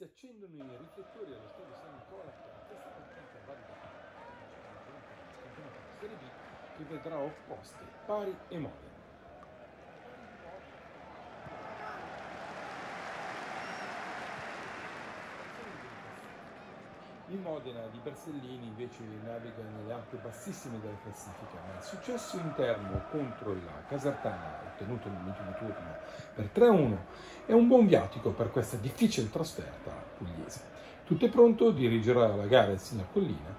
Si accendono i riflettori allo stadio San Nicola per questa partita valida che vedrà opposte Pari e Modena. Il Modena di Bersellini invece naviga nelle acque bassissime della classifica, ma il successo interno contro la Casertana, ottenuto nell'ultimo turno per 3-1, è un buon viatico per questa difficile trasferta pugliese. Tutto è pronto, dirigerà la gara il signor Collina.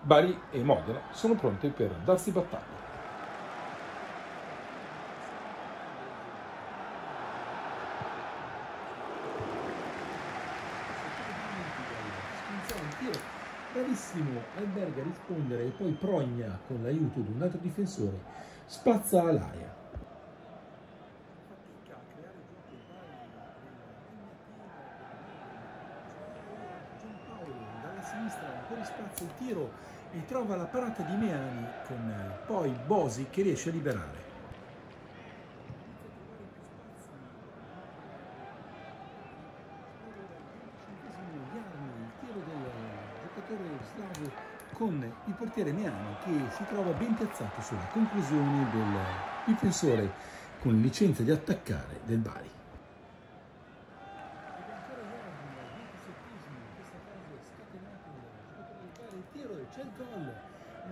Bari e Modena sono pronte per darsi battaglia. Bravissimo alberga a rispondere e poi Progna con l'aiuto di un altro difensore spazza all'aria sinistra un po' spazio il tiro e trova la parata di Meani con poi Bosi che riesce a liberare slavo con il portiere Meano che si trova ben piazzato sulla conclusione del difensore con licenza di attaccare del Bari. C'è il gol,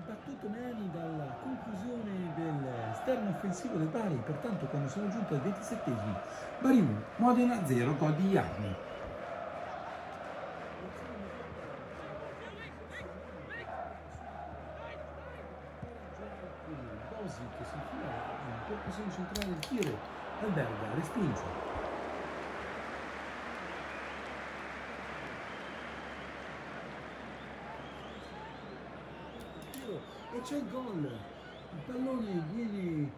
battuto Meani dalla conclusione dell'esterno offensivo del Bari, pertanto quando sono giunto al 27 Bari 1, Modena 0, gol di Jarni. Bosi che si infila in posizione centrale del tiro, alberga, respinge. E c'è il gol, il pallone viene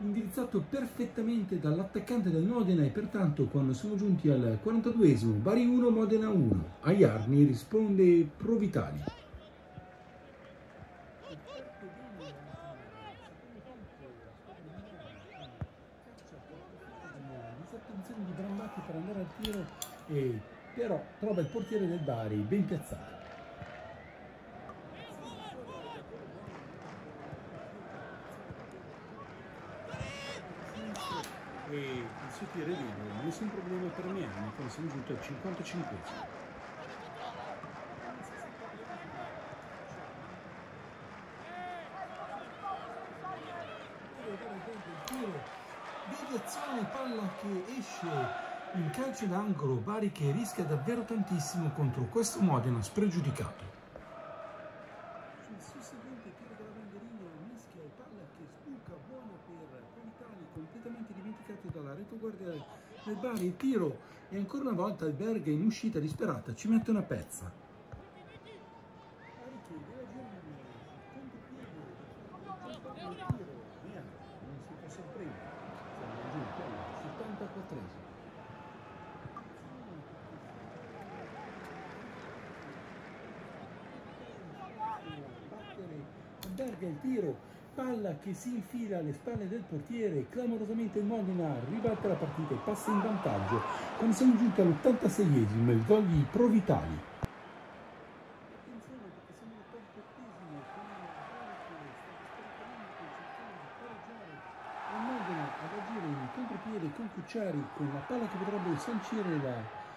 indirizzato perfettamente dall'attaccante del Modena e pertanto quando sono giunti al 42esimo, Bari 1, Modena 1, a Iarni risponde Provitali. Tiro e però trova il portiere del Bari ben piazzato. E il suo tiro è libero nessun problema per Miami quando siamo giunti al 55 deviazione palla che esce in calcio d'angolo Bari che rischia davvero tantissimo contro questo Modena spregiudicato. Sul susseguente tiro della bandierina mischia e palla che sbuca buona per Provitali completamente dimenticato dalla retaguardia del Bari. Il tiro e ancora una volta il Berga in uscita disperata ci mette una pezza alberga il tiro, palla che si infila alle spalle del portiere, clamorosamente Modena ribalta la partita e passa in vantaggio quando siamo giunti all'86esimo, il gol di Provitali. ad agire in contropiede con Cucciari con la palla che potrebbe sancire la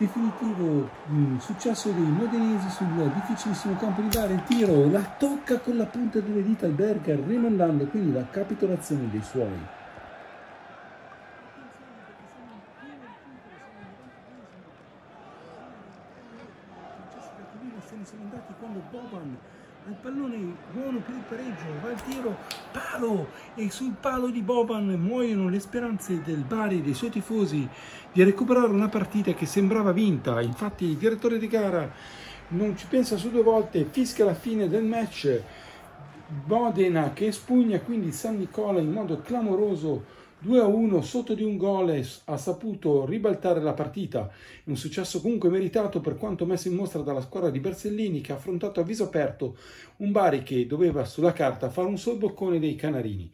definitivo mh, successo dei modenesi sul difficilissimo campo di gara. Il tiro la tocca con la punta delle dita al Berger rimandando quindi la capitolazione dei suoi. Quando Boban al pallone buono per il pareggio, va il tiro, palo e sul palo di Boban muoiono le speranze del Bari e dei suoi tifosi di recuperare una partita che sembrava vinta, infatti il direttore di gara non ci pensa su due volte, fischia la fine del match, Modena che espugna quindi San Nicola in modo clamoroso 2 a 1 sotto di un gol ha saputo ribaltare la partita, un successo comunque meritato per quanto messo in mostra dalla squadra di Bersellini che ha affrontato a viso aperto un Bari che doveva sulla carta fare un sol boccone dei Canarini.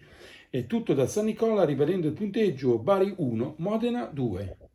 È tutto da San Nicola ribadendo il punteggio Bari 1, Modena 2.